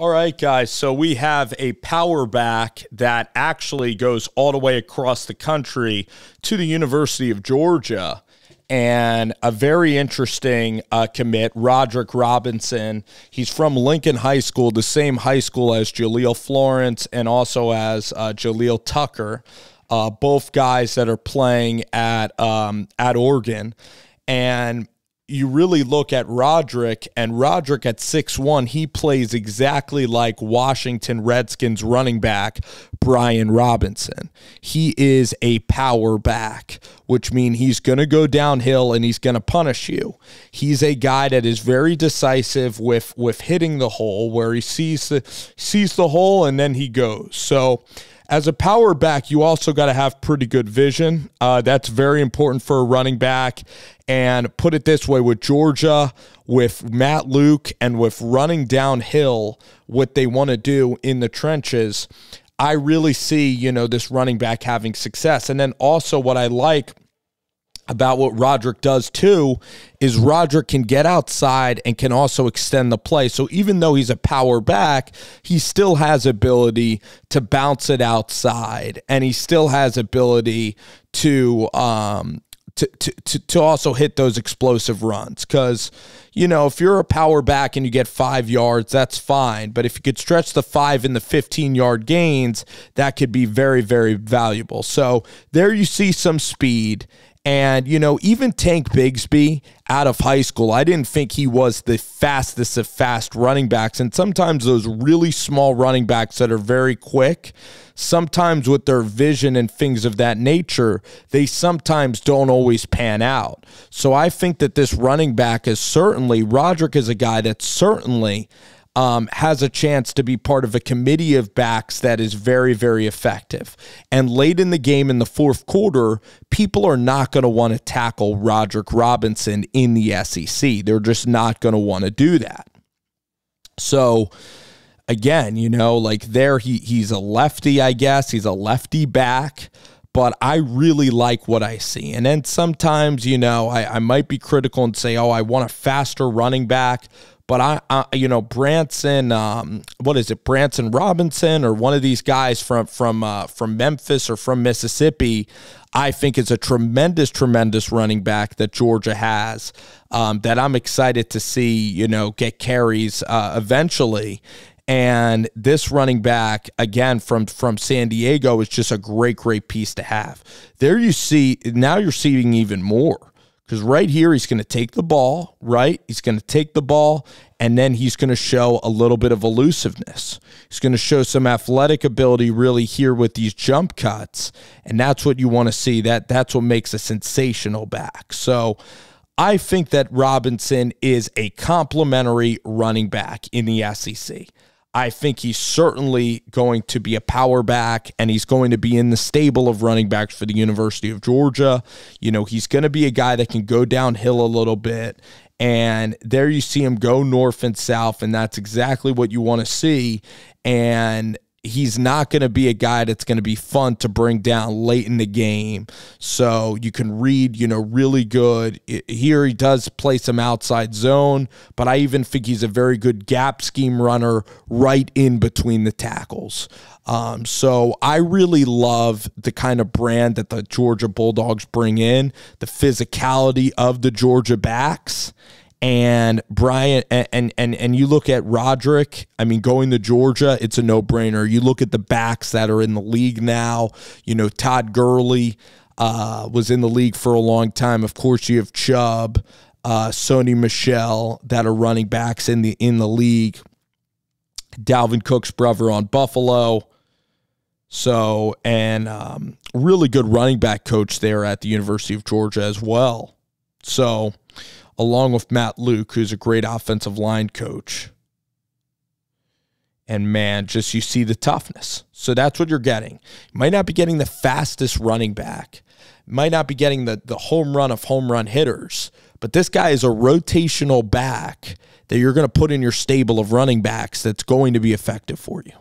All right, guys. So we have a power back that actually goes all the way across the country to the University of Georgia. And a very interesting uh, commit, Roderick Robinson. He's from Lincoln High School, the same high school as Jahlil Florence and also as uh, Jaleel Tucker, uh, both guys that are playing at um, at Oregon. And you really look at Roderick, and Roderick at six one, he plays exactly like Washington Redskins running back Brian Robinson. He is a power back, which means he's going to go downhill and he's going to punish you. He's a guy that is very decisive with with hitting the hole where he sees the sees the hole and then he goes. So as a power back, you also got to have pretty good vision. Uh, that's very important for a running back. And put it this way with Georgia, with Matt Luke, and with running downhill, what they want to do in the trenches, I really see, you know, this running back having success. And then also what I like about what Roderick does too is Roderick can get outside and can also extend the play. So even though he's a power back, he still has ability to bounce it outside and he still has ability to um to, to, to also hit those explosive runs. Because you know if you're a power back and you get five yards that's fine. But if you could stretch the five in the 15 yard gains that could be very very valuable. So there you see some speed and, you know, even Tank Bigsby out of high school, I didn't think he was the fastest of fast running backs. And sometimes those really small running backs that are very quick, sometimes with their vision and things of that nature, they sometimes don't always pan out. So I think that this running back is certainly, Roderick is a guy that certainly um, has a chance to be part of a committee of backs that is very, very effective. And late in the game in the fourth quarter, people are not going to want to tackle Roderick Robinson in the SEC. They're just not going to want to do that. So, again, you know, like there, he he's a lefty, I guess. He's a lefty back but I really like what I see. And then sometimes, you know, I, I might be critical and say, oh, I want a faster running back. But I, I you know, Branson, um, what is it, Branson Robinson, or one of these guys from from uh, from Memphis or from Mississippi, I think is a tremendous, tremendous running back that Georgia has. Um, that I'm excited to see, you know, get carries uh, eventually. And this running back again from from San Diego is just a great, great piece to have. There you see now you're seeing even more because right here, he's going to take the ball, right? He's going to take the ball, and then he's going to show a little bit of elusiveness. He's going to show some athletic ability really here with these jump cuts. And that's what you want to see. That That's what makes a sensational back. So I think that Robinson is a complementary running back in the SEC. I think he's certainly going to be a power back and he's going to be in the stable of running backs for the University of Georgia. You know, he's going to be a guy that can go downhill a little bit. And there you see him go north and south, and that's exactly what you want to see. And he's not going to be a guy that's going to be fun to bring down late in the game. So you can read, you know, really good. Here he does play some outside zone, but I even think he's a very good gap scheme runner right in between the tackles. Um, so I really love the kind of brand that the Georgia Bulldogs bring in, the physicality of the Georgia backs and Brian and and and you look at Roderick, I mean going to Georgia, it's a no-brainer. You look at the backs that are in the league now, you know, Todd Gurley uh, was in the league for a long time. Of course, you have Chubb, uh, Sony Michel that are running backs in the in the league. Dalvin Cook's brother on Buffalo. So, and um, really good running back coach there at the University of Georgia as well. So, along with Matt Luke, who's a great offensive line coach. And man, just you see the toughness. So that's what you're getting. You might not be getting the fastest running back, might not be getting the, the home run of home run hitters, but this guy is a rotational back that you're going to put in your stable of running backs that's going to be effective for you.